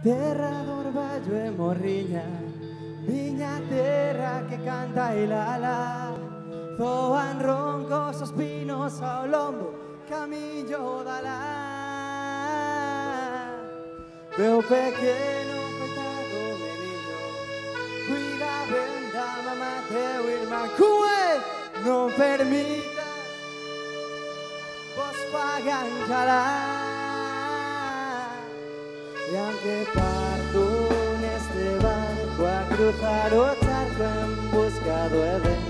Terra d'orvallo e morriña Viña terra que canta e lala Zoan roncos os pinos ao lombo Camillo da la Veo pequeno coitado meniño Cuida ben da mamá teu irmán Cue non permita Vos pagan calar E aunque parto neste barco a cruzar charco en busca do Edén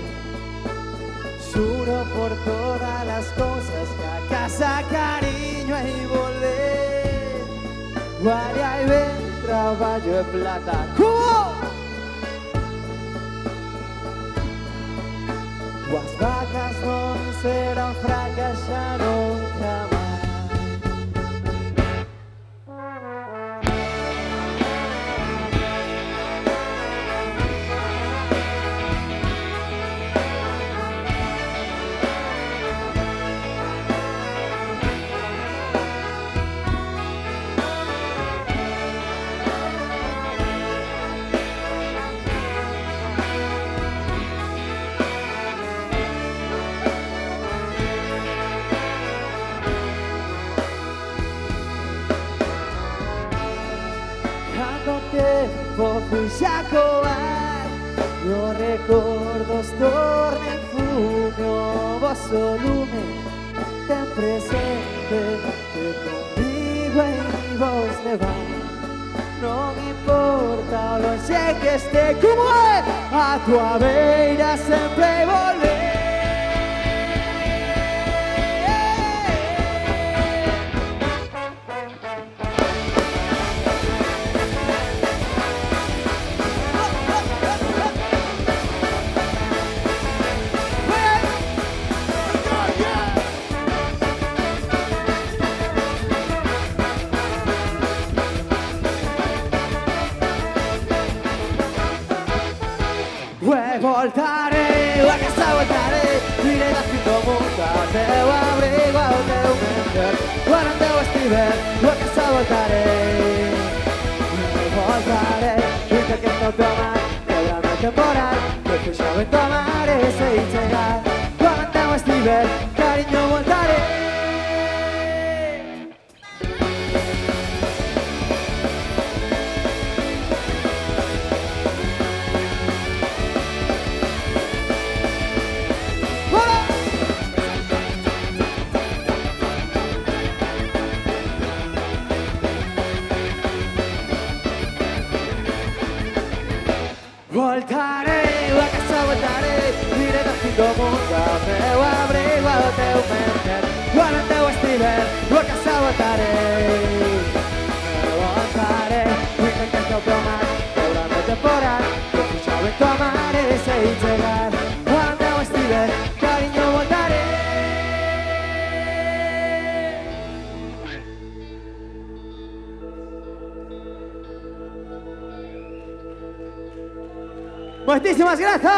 Xuro por todas as cousas que a casa cariño e volver Guaria e ben, traballo e plata Como? As vacas non serán fracas recordos tornen fume O vosso lume Ten presente que convivo en vos levar Non importa o longe que este Como é a tua beira sempre volver Vuoi voltare, vuoi che sai voltare? Dire da finto montate, o avrei guarda un mentor Guarda o stiver, vuoi che sai voltare? Vuoi voltare, vita che è la Dovranno temporare, perché siamo in domani Sei in Guarda o stiver, carino voltare voltaré, la casa voltaré, miré de fi com un del abrigo abric, el teu mercat, quan el teu estiver, la casa voltaré. Voltaré, vull que aquest teu plomat, veurà el meu temporat, que tu sabe i eres, Muchísimas gracias.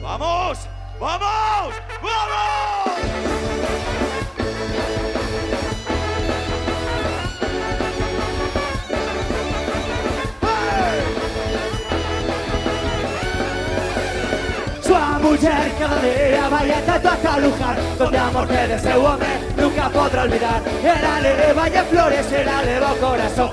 ¡Vamos! ¡Vamos! Muller cada día vai a tanto a calujar Donde a morte de seu home nunca podrá olvidar Era le valle flores, era le o corazón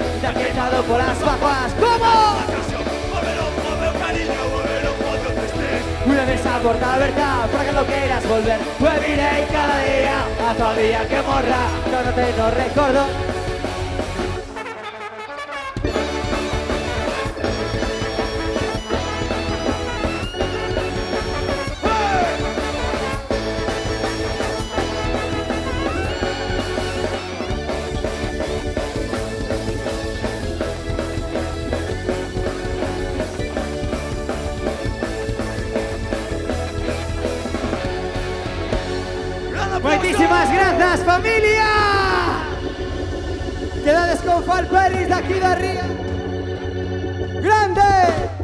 bajas? ¡Móvelo, móvelo, cariño! ¡Móvelo, cuando tú estés! Una de esa puerta verdad para que no quieras volver Pues mirei cada día a todavía que morra No, no te no recuerdo Gracias familia. Quedades con Falperis de aquí de arriba. Grande